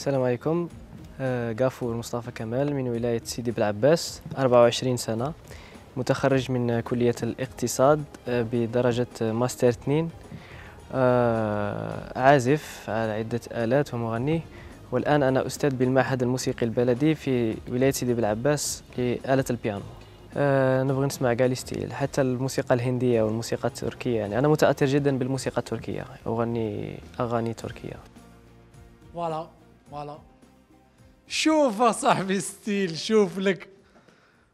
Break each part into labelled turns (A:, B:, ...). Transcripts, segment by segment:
A: السلام عليكم. آه، غافور مصطفى كمال من ولاية سيدي بلعباس 24 سنة متخرج من كلية الاقتصاد آه، بدرجة ماستر 2 آه، عازف على عدة آلات ومغني. والآن أنا أستاذ بالمعهد الموسيقي البلدي في ولاية سيدي بلعباس لآلة البيانو. أه نبغي نسمع كاع style حتى الموسيقى الهندية والموسيقى التركية يعني. أنا متأثر جدا بالموسيقى التركية أغني أغاني تركية.
B: فوالا فوالا. شوف صاحبي ستيل شوف لك.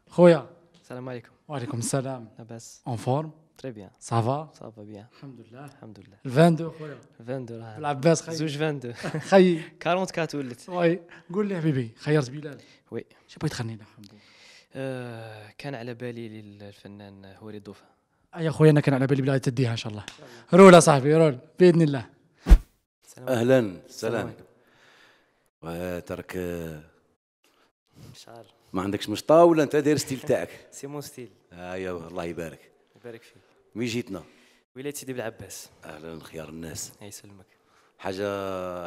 B: خويا.
A: السلام عليكم.
B: وعليكم السلام.
A: لاباس.
B: اون فورم
A: تري بيان
B: صافا
A: صافا بيان
B: الحمد لله
A: الحمد لله
B: 22 خويا.
A: 22 راه
B: العباس خي.
A: زوج 22
B: خي.
A: 44 ولت
B: وي. قول لي حبيبي خيرت بلال.
A: وي.
B: شو بغيت تغني لنا حمو
A: آه كان على بالي للفنان هوري الضوفة
B: اي خويا أنا كان على بالي بلا تديها إن شاء الله. رول يا صاحبي رول. بإذن الله.
C: أهلا سلام.
A: عليكم.
C: ترك
A: شعر
C: ما عندكش مشطا ولا انت داير style تاعك
A: c'est mon style.
C: ايوا الله يبارك.
A: يبارك فيك.
C: منين جيتنا؟
A: ولاية سيدي بلعباس
C: أهلا خيار الناس.
A: الله يسلمك.
C: حاجة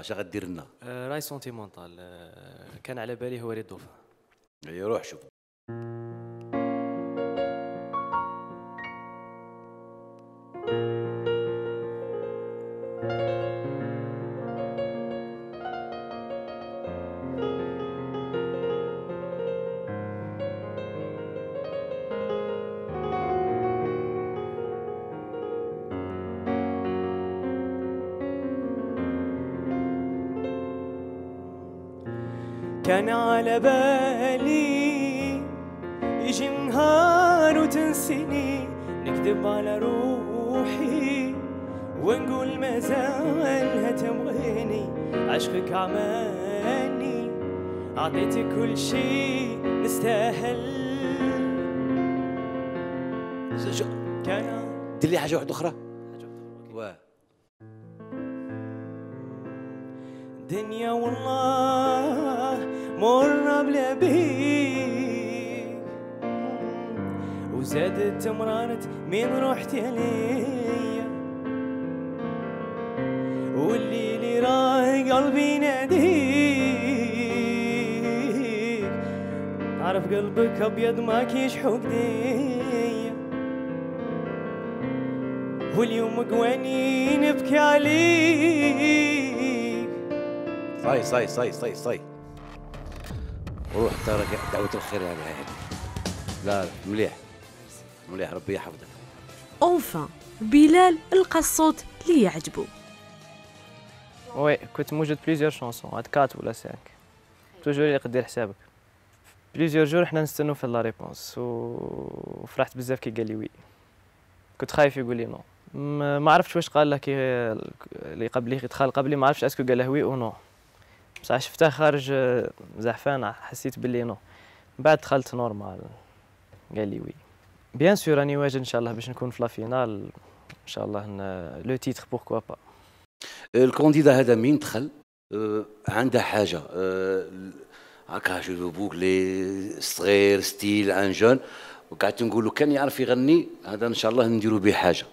C: اش غدير لنا؟
A: آه راي sentimental. آه كان على بالي هواري الدوفان
C: اي روح شوف.
A: كان على بالي. يجي نهار وتنسيني نكذب على روحي. ونقول ما زالها تبغيني. عشقك عماني أعطيتك كل شي نستاهل. كان
C: دير لي حاجة واحدة أخرى. واه
A: دنيا والله مرة بلا بيك وزادت مرارة من رحت ليا والليل راه قلبي ناديك عارف قلبك أبيض ما كيش حقدية واليوم قواني نبكي عليك.
C: صاي صاي صاي صاي صاي. روح ترى دعوة الخير يعني هاي لا لا مليح. مليح ربي يحفظك.
D: enfin بلال لقى الصوت اللي يعجبو
A: oui كنت موجود plusieurs chansons هاد quatre ولا cinq. toujours اللي قدير حسابك. plusieurs jours حنا نستناو في la réponse وفرحت بزاف كي قال لي oui. كنت خايف يقول لي non. ما ما عرفتش واش قال له كي اللي قبلي دخل قبلي ما عرفتش est-ce que قال له oui أو non. بصح شفته خارج آه، زعفان حسيت باللي non. من بعد دخلت normal قال لي oui. bien sûr راني واجد إن شاء الله باش نكون في la finale إن شاء الله le titre pourquoi pas
C: ال candidat هذا مين دخل؟ آه، عنده حاجة. آه، هكا شو بوك لي صغير style un jeune وقعدت نقول له كان يعرف يغني؟ هذا إن شاء الله نديروا به حاجة.